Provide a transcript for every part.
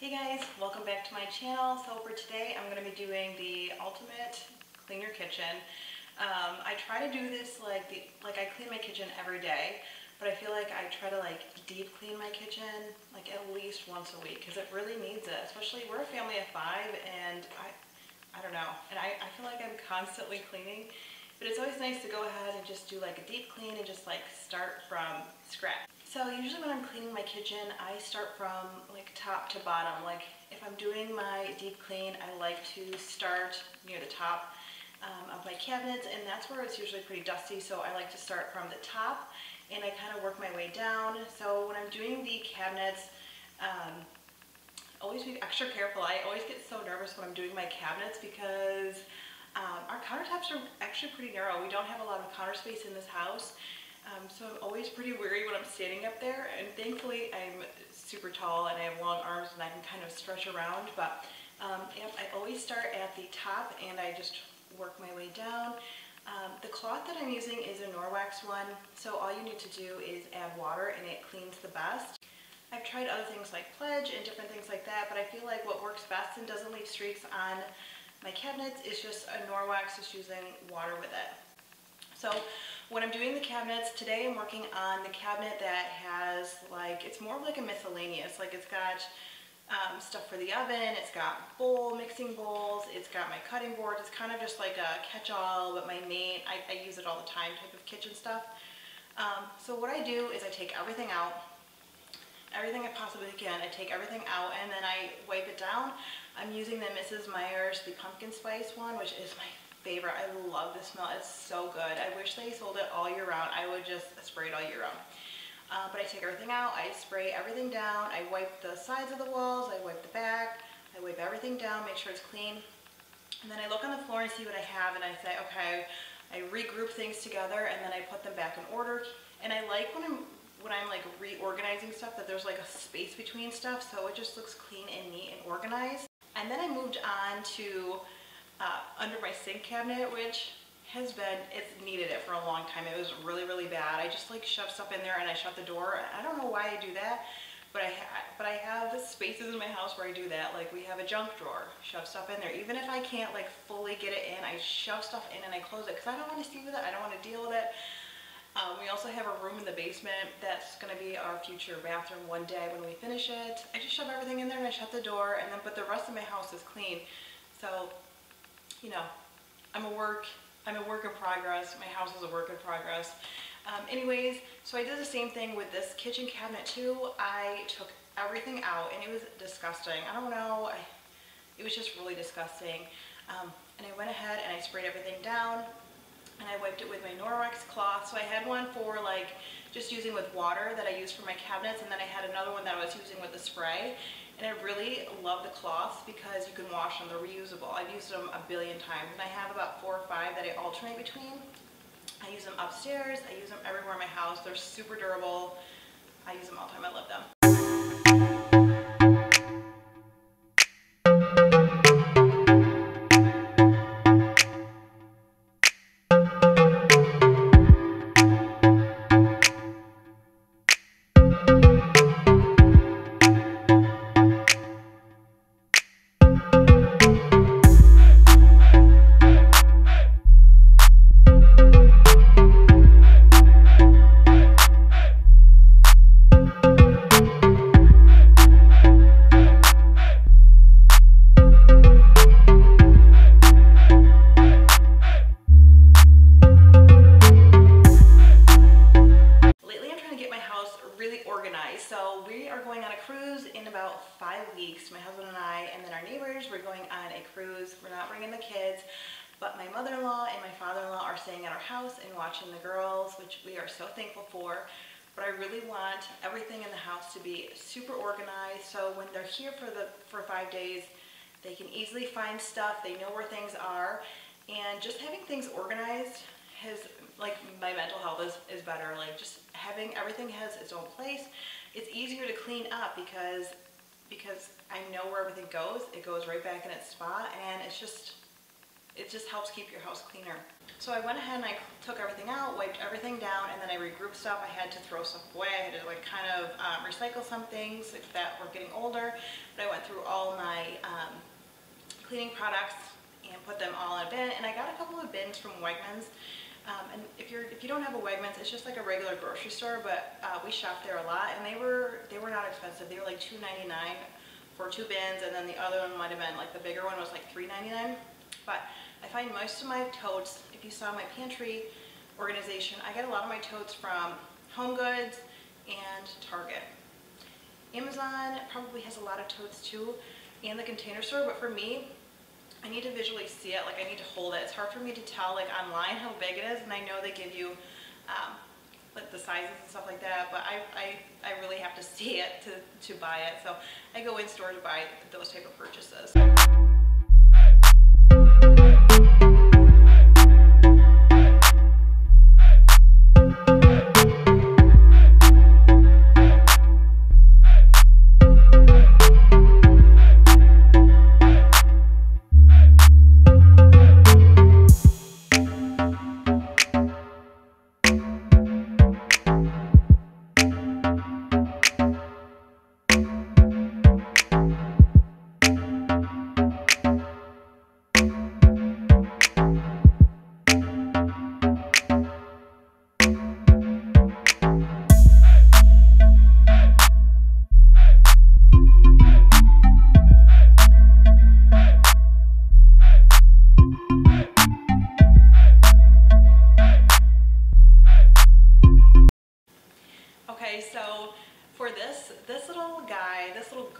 Hey guys, welcome back to my channel. So for today, I'm going to be doing the ultimate clean your kitchen. Um, I try to do this like the like I clean my kitchen every day, but I feel like I try to like deep clean my kitchen like at least once a week because it really needs it. Especially we're a family of five, and I I don't know, and I, I feel like I'm constantly cleaning. It's always nice to go ahead and just do like a deep clean and just like start from scratch. So usually when I'm cleaning my kitchen, I start from like top to bottom. Like if I'm doing my deep clean, I like to start near the top um, of my cabinets and that's where it's usually pretty dusty. So I like to start from the top and I kind of work my way down. So when I'm doing the cabinets, um, always be extra careful. I always get so nervous when I'm doing my cabinets because um, our countertops are actually pretty narrow. We don't have a lot of counter space in this house. Um, so I'm always pretty weary when I'm standing up there and thankfully I'm super tall and I have long arms and I can kind of stretch around but um, I always start at the top and I just work my way down. Um, the cloth that I'm using is a Norwex one so all you need to do is add water and it cleans the best. I've tried other things like Pledge and different things like that but I feel like what works best and doesn't leave streaks on my cabinets is just a Norwex just using water with it. So when I'm doing the cabinets, today I'm working on the cabinet that has like, it's more of like a miscellaneous, like it's got um, stuff for the oven, it's got bowl, mixing bowls, it's got my cutting boards, it's kind of just like a catch-all, but my main, I, I, use it all the time type of kitchen stuff. Um, so what I do is I take everything out, everything I possibly can, I take everything out and then I wipe it down. I'm using the Mrs. Meyer's, the pumpkin spice one, which is my favorite. I love the smell. It's so good. I wish they sold it all year round. I would just spray it all year round. Uh, but I take everything out. I spray everything down. I wipe the sides of the walls. I wipe the back. I wipe everything down, make sure it's clean. And then I look on the floor and see what I have and I say, okay, I regroup things together and then I put them back in order. And I like when I'm when I'm like reorganizing stuff that there's like a space between stuff so it just looks clean and neat and organized. And then I moved on to uh, under my sink cabinet, which has been, it's needed it for a long time. It was really, really bad. I just like shove stuff in there and I shut the door. I don't know why I do that, but I, but I have the spaces in my house where I do that. Like we have a junk drawer, shove stuff in there. Even if I can't like fully get it in, I shove stuff in and I close it because I don't want to see with it. I don't want to deal with it. Um, we also have a room in the basement that's going to be our future bathroom one day when we finish it. I just shove everything in there and I shut the door and then, but the rest of my house is clean. So you know, I'm a work, I'm a work in progress. My house is a work in progress. Um, anyways, so I did the same thing with this kitchen cabinet too. I took everything out and it was disgusting. I don't know, I, it was just really disgusting. Um, and I went ahead and I sprayed everything down and I wiped it with my Norwex cloth. So I had one for like just using with water that I used for my cabinets and then I had another one that I was using with the spray. And I really love the cloths because you can wash them, they're reusable. I've used them a billion times and I have about four or five that I alternate between. I use them upstairs, I use them everywhere in my house. They're super durable. I use them all the time, I love them. We're going on a cruise. We're not bringing the kids, but my mother-in-law and my father-in-law are staying at our house and watching the girls, which we are so thankful for. But I really want everything in the house to be super organized, so when they're here for the for five days, they can easily find stuff, they know where things are, and just having things organized has, like, my mental health is, is better. Like, just having everything has its own place. It's easier to clean up because because I know where everything goes. It goes right back in its spot and it's just, it just helps keep your house cleaner. So I went ahead and I took everything out, wiped everything down, and then I regrouped stuff. I had to throw stuff away. I had to like kind of um, recycle some things that were getting older. But I went through all my um, cleaning products and put them all in a bin. And I got a couple of bins from Wegmans. Um, and if you're if you don't have a Wegmans, it's just like a regular grocery store, but uh, we shopped there a lot, and they were they were not expensive. They were like $2.99 for two bins, and then the other one might have been like the bigger one was like $3.99. But I find most of my totes, if you saw my pantry organization, I get a lot of my totes from Home Goods and Target. Amazon probably has a lot of totes too, and the container store, but for me, I need to visually see it, like I need to hold it. It's hard for me to tell like online how big it is, and I know they give you um, like the sizes and stuff like that, but I, I, I really have to see it to, to buy it. So I go in store to buy those type of purchases.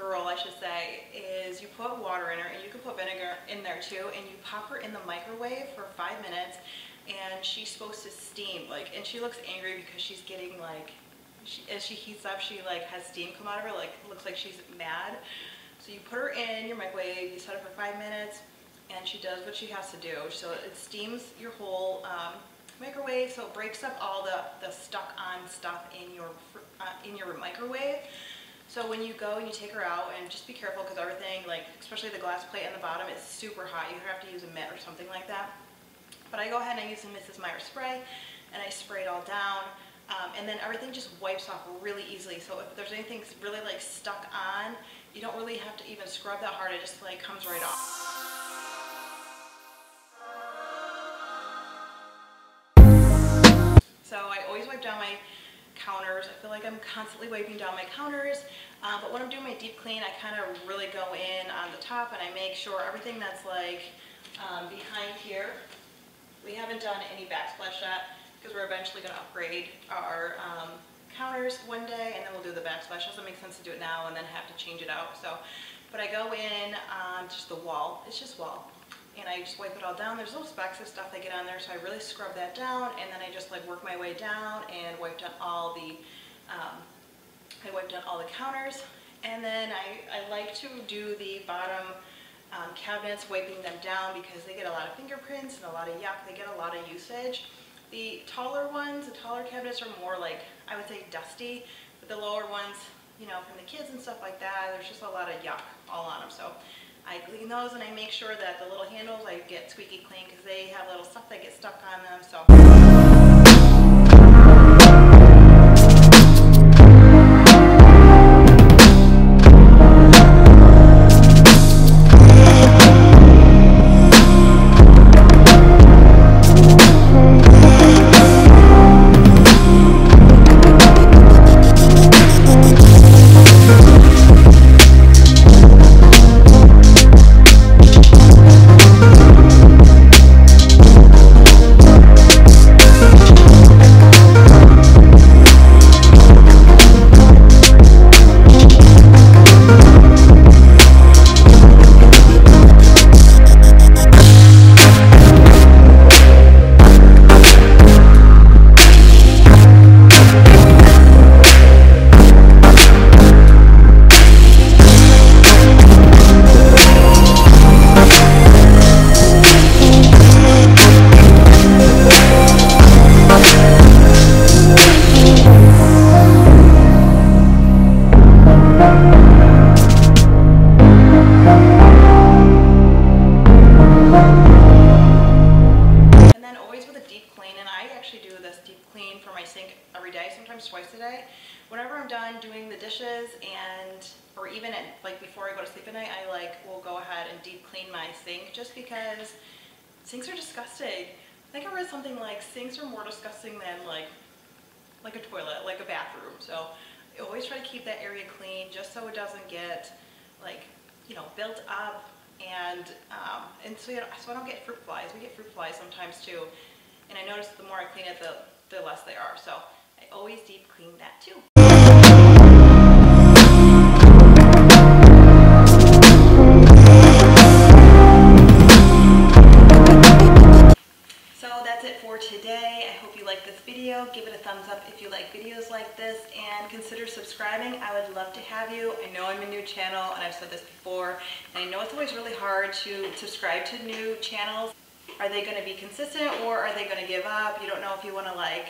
Girl, I should say, is you put water in her, and you can put vinegar in there too, and you pop her in the microwave for five minutes, and she's supposed to steam, like, and she looks angry because she's getting like, she, as she heats up, she like has steam come out of her, like, looks like she's mad. So you put her in your microwave, you set it for five minutes, and she does what she has to do. So it steams your whole um, microwave, so it breaks up all the, the stuck on stuff in your, uh, in your microwave. So when you go and you take her out, and just be careful because everything, like especially the glass plate on the bottom, is super hot. You have to use a mitt or something like that. But I go ahead and I use the Mrs. Meyer spray, and I spray it all down. Um, and then everything just wipes off really easily. So if there's anything really like stuck on, you don't really have to even scrub that hard. It just like comes right off. So I always wipe down my counters. I feel like I'm constantly wiping down my counters. Uh, but when I'm doing my deep clean, I kind of really go in on the top and I make sure everything that's like um, behind here, we haven't done any backsplash yet because we're eventually going to upgrade our um, counters one day and then we'll do the backsplash. It doesn't make sense to do it now and then have to change it out. So, But I go in on just the wall. It's just wall and I just wipe it all down. There's little specks of stuff that get on there, so I really scrub that down, and then I just like work my way down and wipe down all the, um, I wipe down all the counters, and then I, I like to do the bottom um, cabinets, wiping them down because they get a lot of fingerprints and a lot of yuck. They get a lot of usage. The taller ones, the taller cabinets are more like, I would say dusty, but the lower ones, you know, from the kids and stuff like that, there's just a lot of yuck all on them. So I clean those and I make sure that the little handles I get squeaky clean because they have little stuff that gets stuck on them. So. Clean my sink just because sinks are disgusting. I think I read something like sinks are more disgusting than like like a toilet, like a bathroom. So I always try to keep that area clean just so it doesn't get like, you know, built up and um, and so, you know, so I don't get fruit flies. We get fruit flies sometimes too. And I notice the more I clean it, the, the less they are. So I always deep clean that too. Love to have you. I know I'm a new channel and I've said this before and I know it's always really hard to subscribe to new channels. Are they going to be consistent or are they going to give up? You don't know if you want to like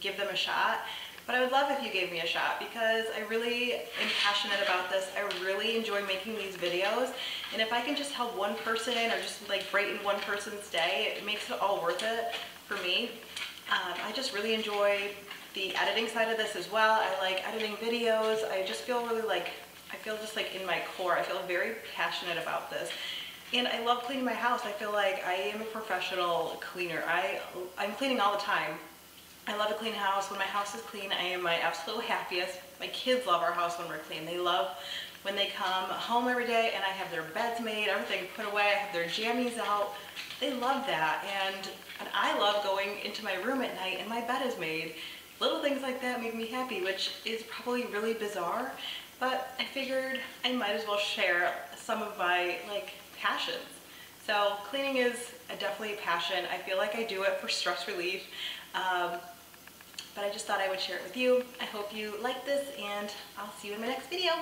give them a shot. But I would love if you gave me a shot because I really am passionate about this. I really enjoy making these videos. And if I can just help one person or just like brighten one person's day, it makes it all worth it for me. Um, I just really enjoy the editing side of this as well. I like editing videos. I just feel really like, I feel just like in my core, I feel very passionate about this. And I love cleaning my house. I feel like I am a professional cleaner. I, I'm cleaning all the time. I love a clean house. When my house is clean, I am my absolute happiest. My kids love our house when we're clean. They love when they come home every day and I have their beds made, everything put away, I have their jammies out. They love that. And, and I love going into my room at night and my bed is made. Little things like that make me happy, which is probably really bizarre, but I figured I might as well share some of my like passions. So cleaning is a definitely a passion. I feel like I do it for stress relief. Um, but I just thought I would share it with you. I hope you like this and I'll see you in my next video.